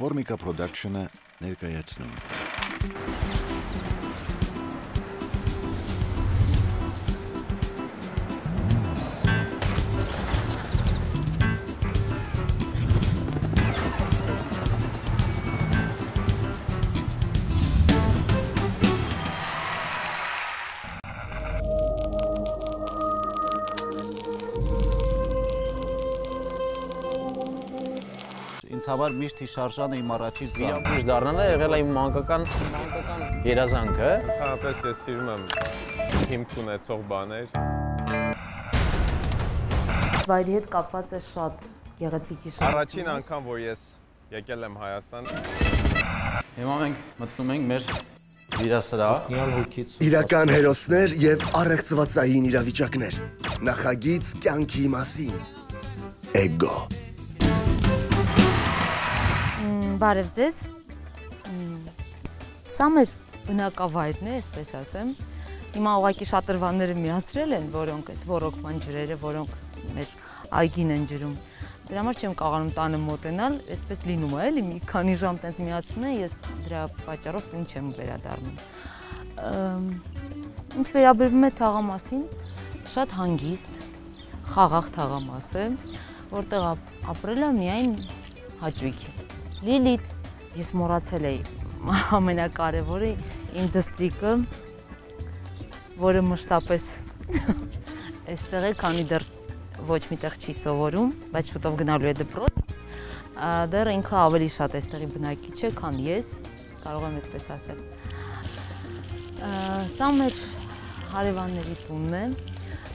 Formica Production-ը ներկայացնում համար միշտ հիշարժան է իմ առաջի զանգը։ Վիրապուժ դառնալը եղել է իմ մանկական մանկական երազանքը։ Ընդհանրապես ես սիրում եմ հիմք ունեցող բաներ։ Վայրի հետ կապված է շատ գեղեցիկ հիշողություններ։ Առաջին անգամ, որ ես եկել եմ Հայաստան, Հիմա մենք մտնում ենք մեր վիրասրահ։ Միալ հոգից Իրական հերոսներ եւ առեղծվածային իրավիճակներ։ Նախագիծ կյանքի մասին։ Էգո։ Բարև ձեզ։ Սա մեր բնակավայրն է, այսպես ասեմ։ Հիմա ուղղակի շատրվանները միացրել են, որոնք այդ ռոռոկման ջրերը, որոնք մեր այգին են ջրում։ Դրա համար չեմ կարողանում տանը մոտենալ, այդպես լինում է, էլի մի քանի ժամ տենց միացնում են, ես դրա պատճառով տուն չեմ վերադառնում։ Ինչ վերաբերվում է թաղամասին, շատ հանգիստ, խաղաղ թաղամաս է, որտեղ ապ- ապրել է միայն հաճույքի։ Լիլիթ, ես մոռացել էի ամենակարևորը իմ դստրիկը, որը մշտապես այստեղ է, քանի դեռ ոչ միտեղ չի սովորում, բայց շուտով գնալու է դպրոց։ Դեռ ինքը ավելի շատ այստեղի բնակիչ է, քան ես, կարող եմ այդպես ասել։ Սա մեր հարևանների տունն է,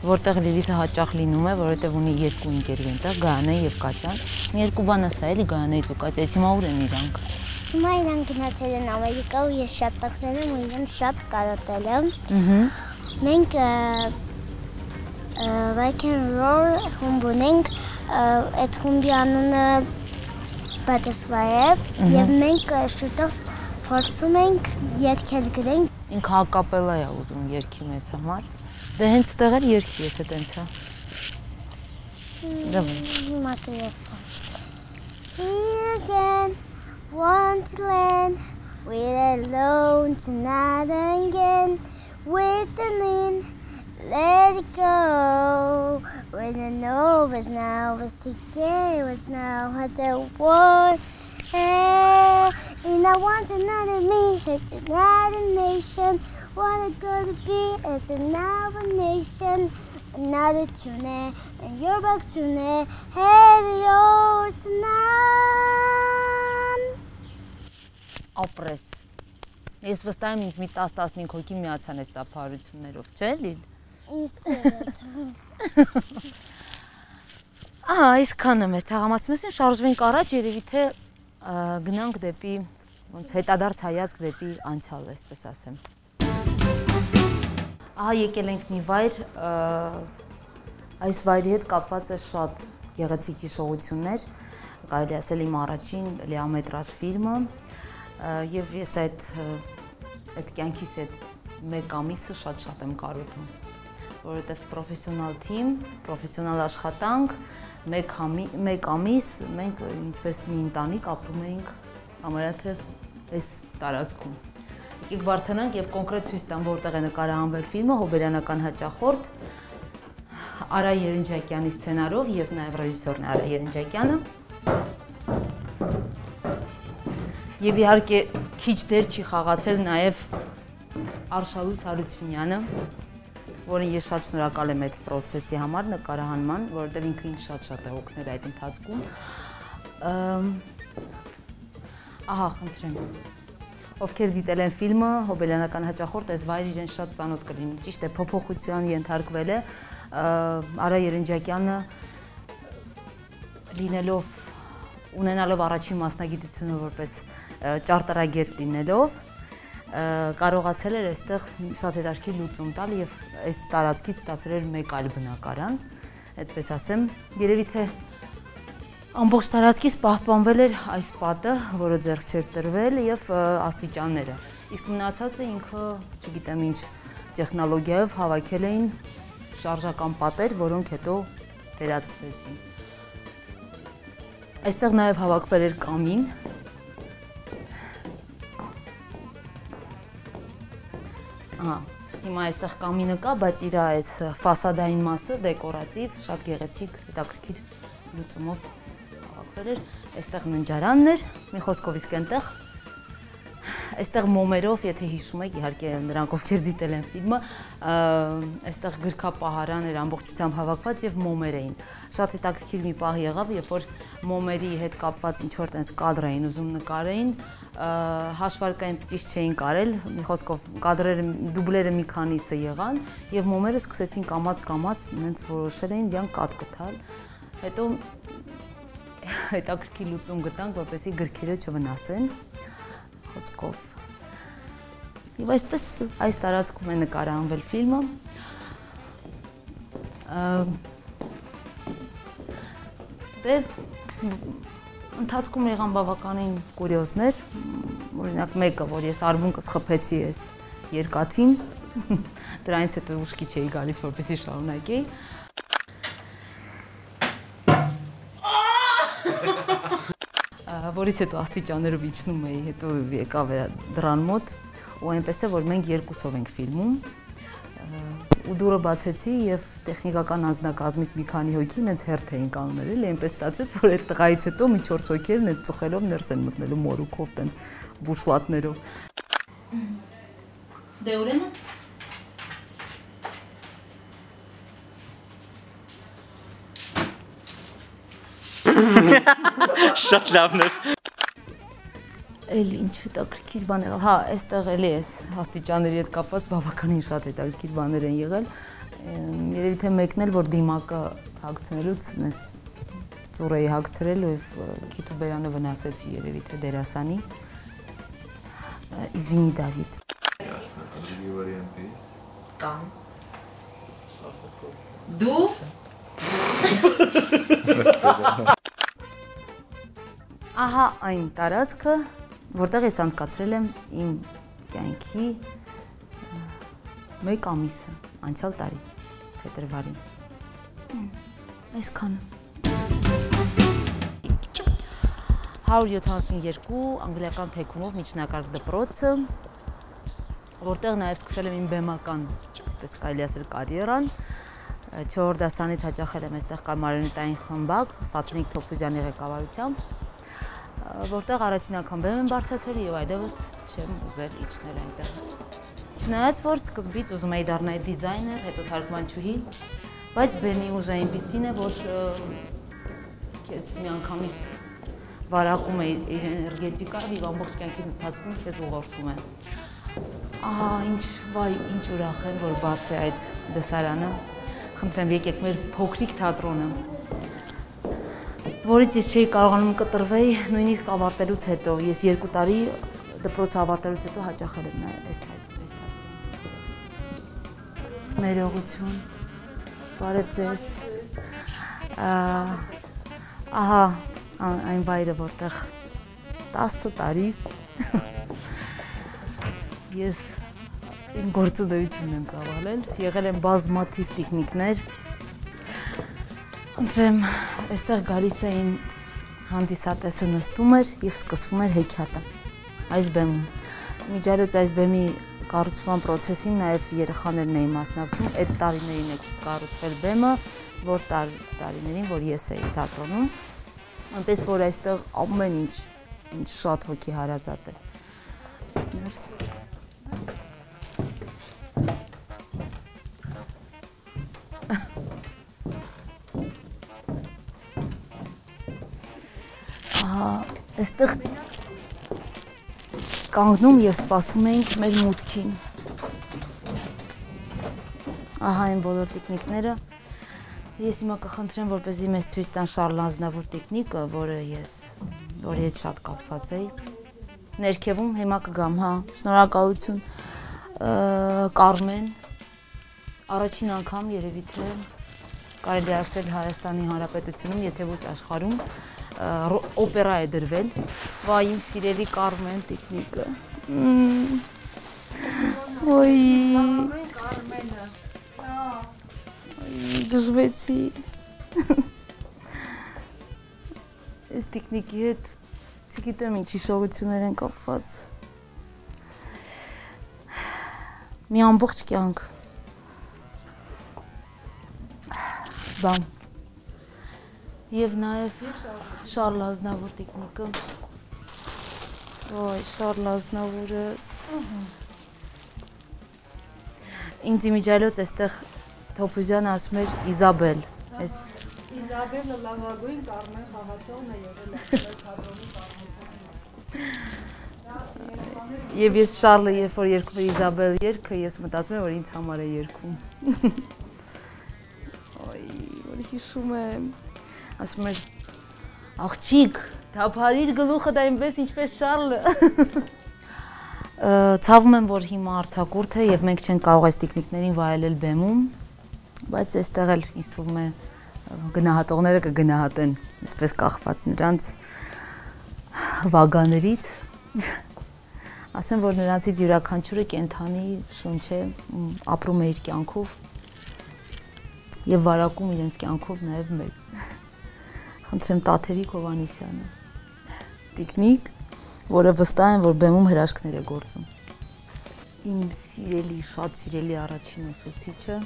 որտեղ Լիլիթը հաճախ լինում է, որովհետև ունի երկու ընկերներ այնտեղ, Գայանե եւ Կատյան։ Մի երկու բան ասա էլի Գայանեից ու Կատյայից, հիմա ուր են իրանք։ Հիմա իրան գնացել են Ամերիկա ու ես շատ տխրել եմ ու իրան շատ կարոտել եմ։ Ահա։ Մենք rock and roll խումբ ունենք, այդ խումբի անունը Butterfly է եւ մենք շուտով փորձում ենք յետքել գրենք Ինքը հակապելա է ուզում երկի մեզ համար։ Դե հենց ստեղ էլ երկի, եթե տենց է։ Դե հիմա դեռ Here again, want to land, we're alone tonight again, with the wind, let it go. When the know was now, was today, was now, had the war. And I want another me, it's another nation. What a good to be, it's another nation. Another tune, and you're back tune. Hey, you're tonight. ապրես։ Ես վստահ եմ ինձ մի 10-15 հոգի միացան այս ծափարություններով, չէ՞ Լիլ։ Ահա, այսքանը մեր թաղամասի շարժվենք առաջ, երևի թե գնանք դեպի ոնց հետադարձ հայացք դեպի անցյալ, այսպես ասեմ։ Ահա եկել ենք մի վայր, այս վայրի հետ կապված է շատ գեղեցիկ հիշողություններ, կարելի ասել իմ առաջին լիամետրաժ ֆիլմը, եւ ես այդ այդ կյանքիս այդ մեկ ամիսը շատ-շատ եմ կարոտում որովհետև պրոֆեսիոնալ թիմ, պրոֆեսիոնալ աշխատանք, մեկ համի, մեկ ամիս մենք ինչպես մի ընտանիք ապրում էինք համարյա այս տարածքում։ Եկեք բարձրանանք եւ կոնկրետ ցույց տամ որտեղ է նկարահանվել ֆիլմը հոբելյանական հաճախորդ Արա Երնջակյանի սցենարով եւ նաեւ ռեժիսորն Արա Երնջակյանը։ Եվ իհարկե քիչ դեր չի խաղացել նաեւ Արշալույս Հարությունյանը, որին ես շատ շնորհակալ եմ այդ process-ի համար նկարահանման, որովհետև ինքը ինձ շատ-շատ է օգնել այդ ընթացքում։ Ահա, խնդրեմ։ Ովքեր դիտել են ֆիլմը, Հոբելյանական հաճախորդ, այս վայրը իրեն շատ ծանոթ կլինի։ Ճիշտ է, փոփոխության ենթարկվել է Արա Երնջակյանը լինելով ունենալով առաջին մասնագիտությունը որպես ճարտարագետ լինելով կարողացել էր այստեղ շատ հետաքրքիր լուծում տալ եւ այս տարածքից ստացել էր մեկ այլ բնակարան, այդպես ասեմ, երևի թե ամբողջ տարածքից պահպանվել էր այս պատը, որը ձեռք չէր տրվել եւ աստիճանները։ Իսկ մնացածը ինքը, չգիտեմ ինչ տեխնոլոգիայով հավաքել էին շարժական պատեր, որոնք հետո վերացվեցին։ Այստեղ նաև հավաքվել էր կամին, Ահա, հիմա այստեղ կամինը կա, բայց իր այս ֆասադային մասը դեկորատիվ, շատ գեղեցիկ, հետաքրքիր լուծումով հավաքվել էր։ Այստեղ ննջարանն էր, մի խոսքով իսկ այնտեղ այստեղ մոմերով, եթե հիշում եք, իհարկե նրանք ովքեր դիտել են ֆիլմը, այստեղ գրքապահարան էր ամբողջությամբ հավաքված եւ մոմեր էին։ Շատ հետաքրքիր մի պահ եղավ, երբ որ մոմերի հետ կապված ինչ որ տենց կադր էին ուզում նկարեին, հաշվարկային ճիշտ չէին կարել, մի խոսքով կադրերը դուբլերը մի քանիսը եղան եւ մոմերը սկսեցին կամած-կամած նենց որոշել էին իրան կատ կթալ։ Հետո հետաքրքիր լուծում գտանք, որպեսզի գրքերը չվնասեն խոսքով։ Եվ այսպես այս տարածքում է նկարահանվել ֆիլմը։ Դե ընթացքում եղան բավականին կուրիոզներ, օրինակ մեկը, որ ես արմունկս խփեցի ես երկաթին, դրանից հետո ուշքի չէի գալիս, որպեսի շարունակեի։ որից հետո աստիճաներով իջնում էի, հետո եկավ դրան մոտ ու այնպես է որ մենք երկուսով ենք ֆիլմում ու դուրը բացեցի եւ տեխնիկական անձնակազմից մի քանի հոգի նենց հերթ էին կանգնել, էլի այնպես ստացեց, որ այդ տղայից հետո մի 4 հոգերն այդ ծխելով ներս են մտնելու մորուքով տենց բուշլատներով։ Դե ուրեմն Շատ լավն էր։ Էլ ինչ հետաքրքիր բան եղավ։ Հա, այստեղ էլի էս հաստիճանների հետ կապված բավականին շատ հետաքրքիր բաներ են եղել։ Երևի թե մեկն էլ որ դիմակը հագցնելուց նես ծուրեի հագցրել ու քիթուբերանը վնասեցի երևի թե դերասանի։ Извини, Давид. Ясно. А другие варианты есть? Կան։ Դու Ահա այն տարածքը, որտեղ ես անցկացրել եմ իմ կյանքի մեկ ամիսը, անցյալ տարի, փետրվարին։ Այսքանը։ 172 անգլիական թեկումով միջնակարգ դպրոցը, որտեղ նաև սկսել եմ իմ բեմական, այսպես կարելի ասել, կարիերան։ 4 դասանից հաճախել եմ այստեղ կար մարիոնետային խմբակ Սատրնիկ Թոփուզյանի ղեկավարությամբ որտեղ առաջին անգամ բեմ եմ բարձրացրել եւ այդևս չեմ ուզել իջնել այնտեղից։ Չնայած որ սկզբից ուզում էի դառնալ դիզայներ, հետո թարգմանչուհի, բայց բեմի ուժը այնպեսին է, որ քեզ միանգամից վարակում է իր էներգետիկան եւ ամբողջ կյանքի ընթացքում քեզ ուղղորդում է։ Ահա ինչ վայ, ինչ ուրախ եմ, որ բաց է այդ դասարանը։ Խնդրեմ եկեք մեր փոքրիկ թատրոնը որից ես չէի կարողանում կտրվել նույնիսկ ավարտելուց հետո։ Ես 2 տարի դպրոցը ավարտելուց հետո հաճախել եմ այս այս Ներողություն։ Բարև ձեզ։ Ահա այն վայրը, որտեղ 10 տարի ես իմ գործունեությունն եմ ծավալել, եղել եմ բազմաթիվ տիկնիկներ, Ընտրեմ, այստեղ գալիս էին հանդիսատեսը նստում էր եւ սկսվում էր հեքիաթը։ Այս բեմում։ Միջալոց այս բեմի կառուցման process-ին նաև երեխաներն էին մասնակցում։ Այդ տարիներին է կառուցվել բեմը, որ տար, տարիներին, որ ես էի թատրոնում։ Այնպես որ այստեղ ամեն ինչ ինչ շատ հոգի հարազատ է։ Մերսի։ այստեղ կանգնում եւ սպասում էինք մեր մուտքին։ Ահա այն բոլոր տեխնիկները։ Ես հիմա կխնդրեմ, որպեսզի մեզ ցույց տան Շարլ Ազնավուր տեխնիկը, որը ես, որի հետ շատ կապված էի։ Ներքևում հիմա կգամ, հա, շնորհակալություն։ Կարմեն առաջին անգամ երևի թե կարելի ասել Հայաստանի Հանրապետությունում, եթե ոչ աշխարհում օպերա է դրվել։ Վայ իմ սիրելի Կարմեն տեխնիկը։ Ոյ։ Կարմենը։ Գժվեցի։ Այս տեխնիկի հետ չգիտեմ ինչ հիշողություններ են կապված։ Մի ամբողջ կյանք։ Բամ։ Եվ նաև Շարլ Ազնավուր տիկնիկը։ Ոյ, Շարլ Ազնավուրս։ Ինձ իմիջայլոց այստեղ Թոփուզյանը ասում էր Իզաբել։ Այս Իզաբելը լավագույն Կարմեն խաղացողն է եղել թատրոնի Եվ ես Շարլը երբ որ երգում էր Իզաբել երգը, ես մտածում եմ, որ ինձ համար է երգում։ Ոյ, որ հիշում եմ։ Ասում էր. Աղջիկ, թափարիր գլուխը դա այնպես ինչպես Շարլը։ Ցավում եմ, որ հիմա արցակուրդ է եւ մենք չենք կարող այս տիկնիկներին վայելել բեմում, բայց այստեղ էլ ինձ թվում է գնահատողները կգնահատեն, այսպես կախված նրանց վագաներից ասեմ, որ նրանցից յուրաքանչյուրը կենթանի շունչ է, ապրում է իր կյանքով եւ վարակում իրենց կյանքով նաեւ մեզ։ Խնդրեմ Տաթերի Հովանիսյանը։ Տիկնիկ, որը վստահ են, որ բեմում հրաշքներ է գործում։ Իմ սիրելի, շատ սիրելի առաջին ուսուցիչը,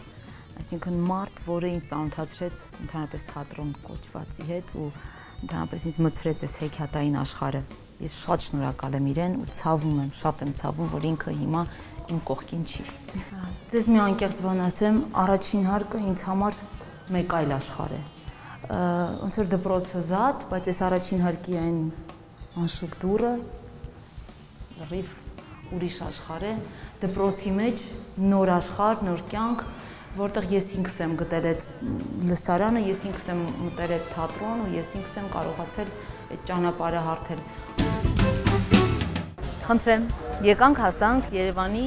այսինքն մարդ, որը ինձ ծանոթացրեց ընդհանրապես թատրոն կոչվածի հետ ու ընդհանրապես ինձ մցրեց այս հեքիաթային աշխարհը Ես շատ շնորհակալ եմ իրեն ու ցավում եմ, շատ եմ ցավում, որ ինքը հիմա իմ կողքին չի։ Ձեզ մի անկեղծ բան ասեմ, առաջին հարկը ինձ համար մեկ այլ աշխարհ է։ Ոնց որ դպրոցը զատ, բայց այս առաջին հարկի այն անշուք դուրը լրիվ ուրիշ աշխարհ է, դպրոցի մեջ նոր աշխարհ, նոր կյանք, որտեղ ես ինքս եմ գտել այդ լսարանը, ես ինքս եմ մտել այդ թատրոն ու ես ինքս եմ կարողացել այդ ճանապարհը հարթել։ Խնդրեմ, եկանք հասանք Երևանի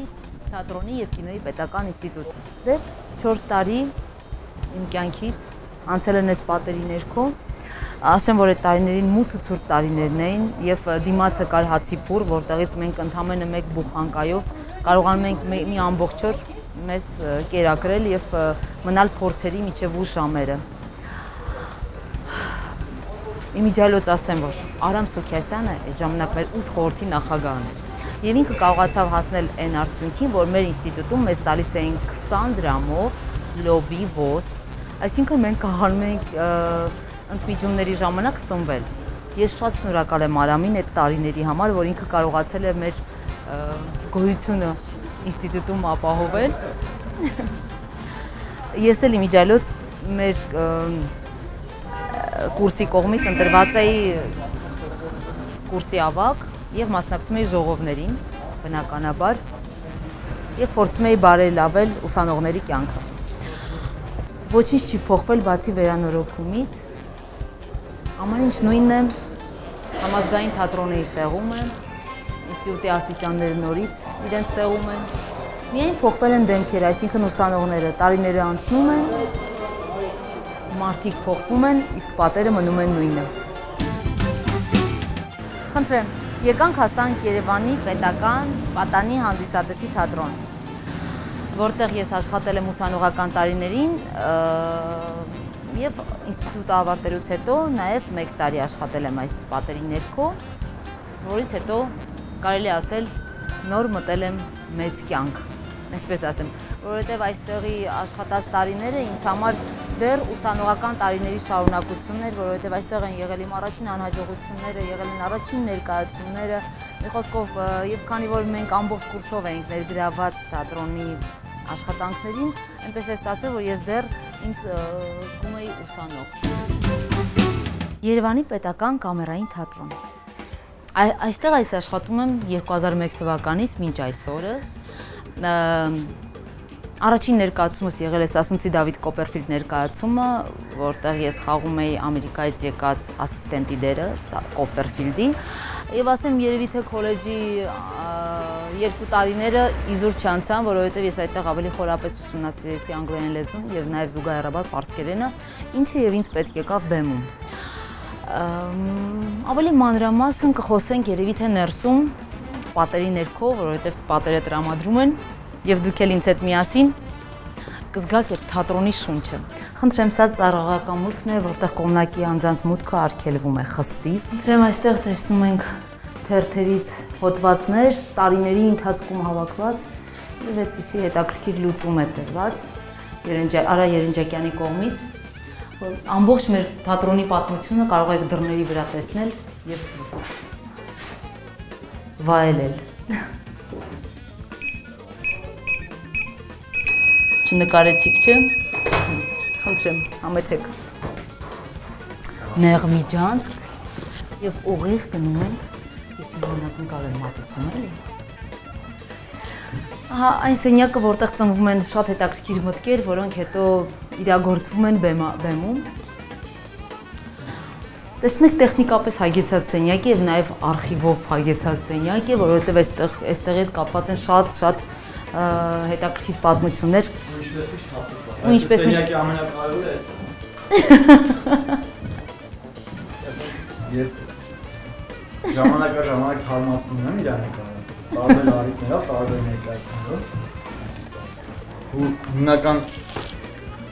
թատրոնի եւ կինոյի պետական ինստիտուտ։ Դե 4 տարի իմ կյանքից անցել են այս պատերի ներքո։ Ասեմ, որ այդ տարիներին մութ ու ցուրտ տարիներն էին եւ դիմացը կար հացիփուր, որտեղից մենք ընդամենը մեկ բուխանկայով կարողանում ենք մի ամբողջ օր մեզ կերակրել եւ մնալ փորձերի միջև ուշ ժամերը։ Իմիջայլոց ասեմ, որ Արամ Սուքյասյանը այդ ժամանակ մեր ուսի խորհրդի նախագահն էր։ Եվ ինքը կարողացավ հասնել այն արդյունքին, որ մեր ինստիտուտում մեզ տալիս էին 20 դրամով լոբի ոսպ, այսինքն մենք կարողանում ենք ընդմիջումների ժամանակ սնվել։ Ես շատ շնորհակալ եմ Արամին այդ տարիների համար, որ ինքը կարողացել է մեր գոյությունը ինստիտուտում ապահովել։ Ես էլ իմիջայլոց մեր կուրսի կողմից ընտրված էի կուրսի ավակ եւ մասնակցում էի ժողովներին, բնականաբար, եւ փորձում էի բարելավել ուսանողների կյանքը։ Ոչինչ չի փոխվել բացի վերանորոգումից։ Ամեն ինչ նույնն է։ Համազգային թատրոնը իր տեղում է, ինստիտուտի աստիճանները նորից իրենց տեղում են։ Միայն փոխվել են դեմքերը, այսինքն ուսանողները տարիները անցնում են, մարդիկ փոխվում են, իսկ պատերը մնում են նույնը։ Խնդրեմ, եկանք հասանք Երևանի պետական պատանի հանդիսատեսի թատրոն, որտեղ ես աշխատել եմ ուսանողական տարիներին եւ ինստիտուտը ավարտելուց հետո նաեւ 1 տարի աշխատել եմ այս պատերի ներքո, որից հետո կարելի ասել նոր մտել եմ մեծ կյանք, այսպես ասեմ, որովհետեւ այստեղի աշխատած տարիները ինձ համար դեռ ուսանողական տարիների շարունակությունն էր, որովհետև այստեղ են եղել իմ առաջին անհաջողությունները, եղել են առաջին ներկայացումները։ Մի խոսքով, եւ քանի որ մենք ամբողջ կուրսով էինք ներգրաված թատրոնի աշխատանքներին, այնպես է ստացվել, որ ես դեռ ինձ զգում էի ուսանող։ Երևանի պետական կամերային թատրոն։ Այստեղ այս աշխատում եմ 2001 թվականից մինչ այսօրս Առաջին ներկայացումս եղել է Սասունցի Դավիթ Կոպերֆիլդ ներկայացումը, որտեղ ես խաղում էի Ամերիկայից եկած ասիստենտի դերը, Կոպերֆիլդի, եւ ասեմ երևի թե քոլեջի երկու տարիները իզուր չանցան, որովհետեւ ես այդտեղ ավելի խորապես ուսումնասիրեցի անգլերեն լեզուն եւ նաեւ զուգահեռաբար պարսկերենը, ինչը եւ ինձ պետք եկավ բեմում։ Ավելի մանրամասն կխոսենք երևի թե ներսում պատերի ներքո, որովհետեւ պատերը տրամադրում են եւ դուք էլ ինձ հետ միասին կզգաք այդ թատրոնի շունչը։ Խնդրեմ, սա ծառայական մուտքն է, որտեղ կողմնակի անձանց մուտքը արգելվում է խստիվ։ Խնդրեմ, այստեղ տեսնում ենք թերթերից հոդվածներ, տարիների ընթացքում հավաքված Եվ այդպիսի հետաքրքիր լուծում է տրված Երենջա Արա Երենջակյանի կողմից, ամբողջ մեր թատրոնի պատմությունը կարող եք դռների վրա տեսնել եւ վայելել։ Չնկարեցիք, չէ՞։ Խնդրեմ, համեցեք։ Նեղ միջանցք եւ ուղիղ գնում ենք ես ժամանակում կարել մատուցում էլի։ Ահա այն սենյակը, որտեղ ծնվում են շատ հետաքրքիր մտքեր, որոնք հետո իրագործվում են բեմում։ Տեսնում եք տեխնիկապես հագեցած սենյակ է եւ նաեւ արխիվով հագեցած սենյակ է, որովհետեւ այստեղ այստեղ հետ կապված են շատ շատ հետաքրքիր պատմություններ։ Ու ինչպես Սենյակի ամենակարևորը է։ Ես ժամանակա ժամանակ թարմացնում եմ իր նկարը։ Տարբեր առիթներով, տարբեր ներկայացումներով։ Ու հիմնական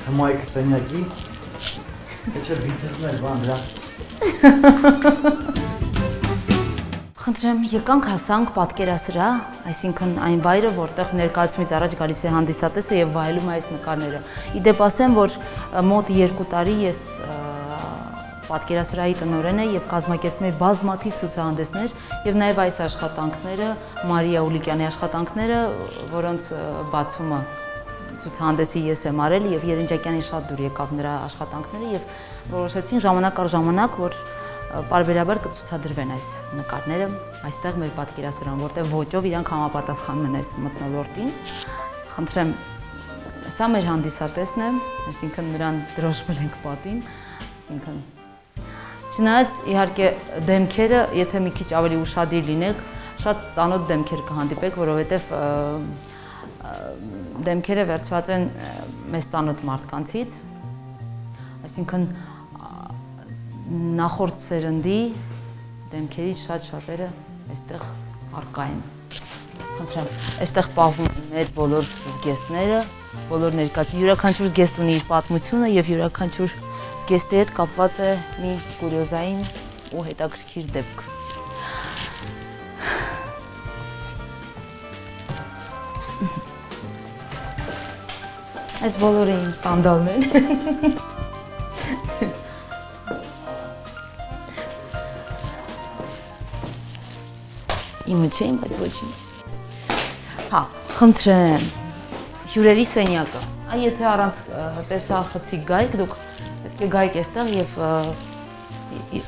հմայքը սենյակի Էչը բիթերներ բան դրա Խնդրեմ, եկանք հասանք պատկերասրահ, այսինքն այն վայրը, որտեղ ներկայացումից առաջ գալիս է հանդիսատեսը եւ վայելում է այս նկարները։ Իդեպ ասեմ, որ մոտ 2 տարի ես պատկերասրահի տնօրեն է եւ կազմակերպում է բազմաթիվ ցուցահանդեսներ եւ նաեւ այս աշխատանքները Մարիա Ուլիկյանի աշխատանքները, որոնց բացումը ցուցահանդեսի ես եմ արել եւ Երենջակյանի շատ դուր եկավ նրա աշխատանքները եւ որոշեցին ժամանակ առ ժամանակ, որ պարբերաբար կցուցադրվեն այս նկարները այստեղ մեր պատկերասրահում, որտեղ ոճով իրանք համապատասխանում են այս մտնոլորտին։ Խնդրեմ, սա մեր հանդիսատեսն է, այսինքն նրան դրոշմել ենք պատին, այսինքն Չնայած իհարկե դեմքերը, եթե մի քիչ ավելի ուշադիր լինեք, շատ ծանոթ դեմքեր կհանդիպեք, որովհետև դեմքերը վերցված են մեզ ծանոթ մարդկանցից, այսինքն նախորդ սերնդի դեմքերից շատ շատերը այստեղ արկա են։ Խնդրեմ, այստեղ պահվում են մեր բոլոր զգեստները, բոլոր ներկայացում։ Յուրաքանչյուր զգեստ ունի իր պատմությունը եւ յուրաքանչյուր զգեստի հետ կապված է մի կուրիոզային ու հետաքրքիր դեպք։ Այս բոլորը իմ սանդալներ։ Իմը չէին, բայց ոչինչ։ Հա, խնդրեմ։ Հյուրերի սենյակը։ Այ եթե առանց տեսախցիկ գայք, դուք գայք այստեղ եւ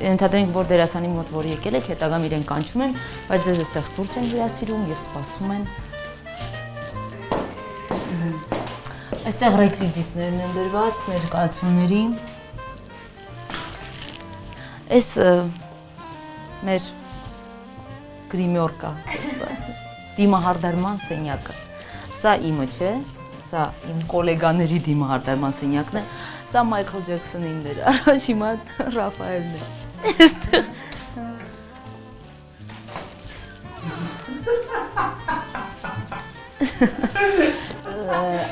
ընդհանրենք որ դերասանի մոտ որ եկել եք, հետագամ իրեն կանչում են, բայց ձեզ այստեղ սուրճ են հյուրասիրում եւ սպասում են։ Այստեղ ռեկվիզիտներն են դրված ներկայացումների։ Այս մեր գրիմյորկա դիմահարդարման սենյակը։ Սա իմը չէ, սա իմ գոլեգաների դիմահարդարման սենյակն է։ Սա Մայքլ Ջեքսոնին էր, առաջ հիմա Ռաֆայելն է։ Այստեղ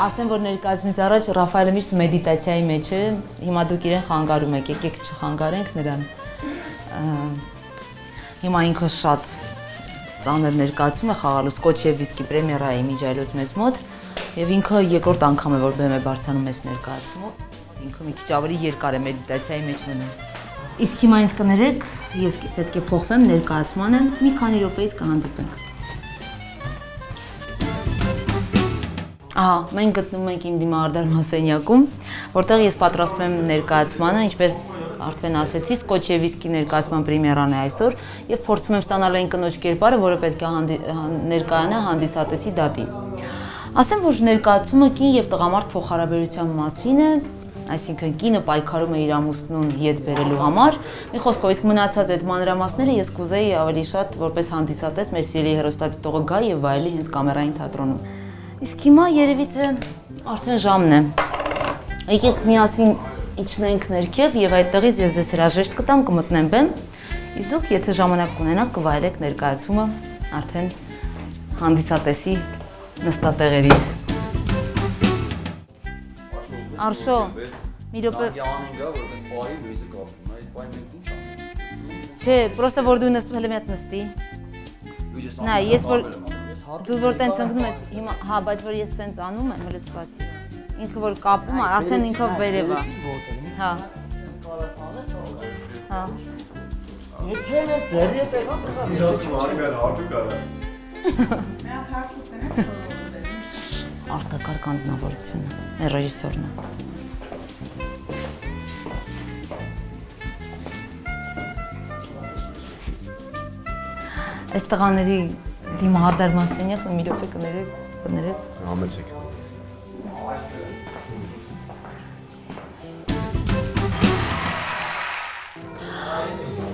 ասեմ, որ ներկայացումից առաջ Ռաֆայելը միշտ մեդիտացիայի մեջ է։ Հիմա դուք իրեն խանգարում եք, եկեք չխանգարենք նրան։ Հիմա ինքը շատ ծանր ներկայացում է խաղալու Սկոչ եւ վիսկի պրեմիերայի միջայլոց մեզ մոտ եւ ինքը երկրորդ անգամ է որ բեմ է բարձանում այս ներկայացումով ինքը մի քիչ ավելի երկար է մեդիտացիայի մեջ մնում իսկ հիմա ինձ կներեք ես պետք է փոխվեմ ներկայացմանը մի քանի րոպեից կհանդիպենք Ահա, մենք գտնվում ենք իմ դիմահարդար մասենյակում, որտեղ ես պատրաստվում եմ ներկայացմանը, ինչպես արդեն ասեցի, Սկոչևիսկի ներկայացման պրեմիերան է այսօր եւ փորձում եմ ստանալ այն կնոջ կերպարը, որը պետք է հանդի, ներկայանա հանդիսատեսի դատին։ Ասեմ, որ ներկայացումը կին եւ տղամարդ փոխհարաբերության մասին է, այսինքն կինը պայքարում է իր ամուսնուն յետ բերելու համար։ Մի խոսքով, իսկ մնացած այդ մանրամասները ես կուզեի ավելի շատ որպես հանդիսատես մեր սիրելի հերոստատիտողը գա եւ վայելի հենց կամերային թատրոնում։ Իսկ հիմա երևի թե արդեն ժամն է։ Եկեք միասին իջնենք ներքև եւ այդտեղից ես ձեզ հրաժեշտ կտամ կմտնեմ բեմ։ Իսկ դուք եթե ժամանակ կունենաք կվայելեք ներկայացումը արդեն հանդիսատեսի նստատեղերից։ Արշո, մի րոպե։ Չէ, պրոստը որ դու նստում հենց մի հատ նստի։ Նա, ես որ Դու որ տենց ընկնում ես, հիմա հա, բայց որ ես սենց անում եմ, հələ սպասի։ Ինքը որ կապում է, արդեն ինքը վերև է։ Հա։ Հա։ Եթե նա ձեռի տեղա խաղա։ Իրաց մարմեր արդու կարա։ Արտակարգ անձնավորությունը, մեր ռեժիսորն է։ Այս տղաների դիմահարդարման սենյակը մի րոպե կներեք, կներեք։ Համեցեք։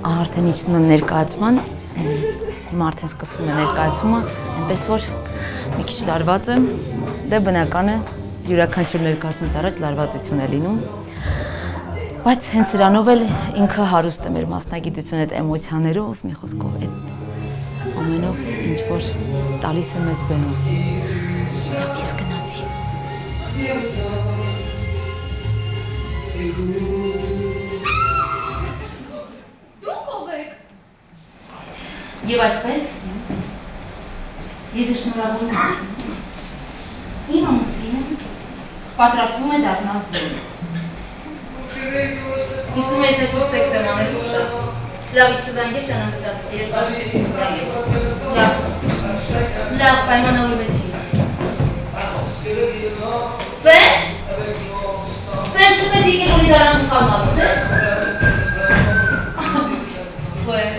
Արդեն իջնում եմ ներկայացման։ Հիմա արդեն սկսվում է ներկայացումը, այնպես որ մի քիչ լարված եմ։ Դե բնական է, յուրաքանչյուր ներկայացումից առաջ լարվածություն է լինում։ Բայց հենց սրանով էլ ինքը հարուստ է մեր մասնագիտությունը այդ էմոցիաներով, մի խոսքով այդ ամենով ինչ որ տալիս է մեզ բերում։ Լավ, ես գնացի։ Դուք ով եք։ Եվ այսպես ես շնորհավորում եմ. Իմ ամուսինը պատրաստվում է դառնալ ձեր։ Իսկ դու ես այսօր սեքս եմ անել ուշա։ Լավ, իսկ զանգեր շանանցած երկու զանգեր։ Լավ։ Լավ, պայմանավորվեցի։ Սեն։ Սեն շուտ է եկել ունի դարան կանալուց ես։ Սեն։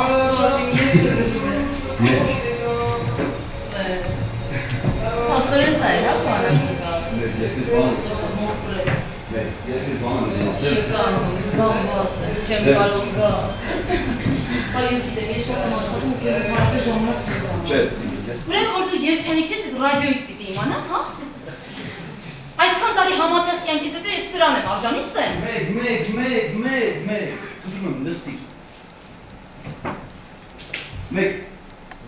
Աստվածին ես կգժում եմ։ Աստորես այլ, հա, պանանիկա։ Ես քեզ բան Մոպրես։ Ես չեմ կարող գա։ Հա, ես դե ես շատ եմ աշխատում, ես մարդը ժամանակ գա։ Չէ, ես Ուրեմն որ դու երջանիկ ես, ռադիոից պիտի իմանամ, հա։ Այսքան տարի համատեղ կյանքից հետո ես սրան եմ արժանի սեմ։ Մեկ, մեկ, մեկ, մեկ, մեկ։ Ուզում եմ նստի։ Մեկ,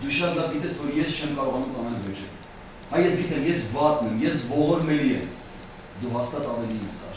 դու շատ լավ գիտես, որ ես չեմ կարողանում կանալ վեճը։ Հայ ես գիտեմ, ես վատն եմ, ես ողորմելի եմ։ Դու հաստատ ավելի ինձ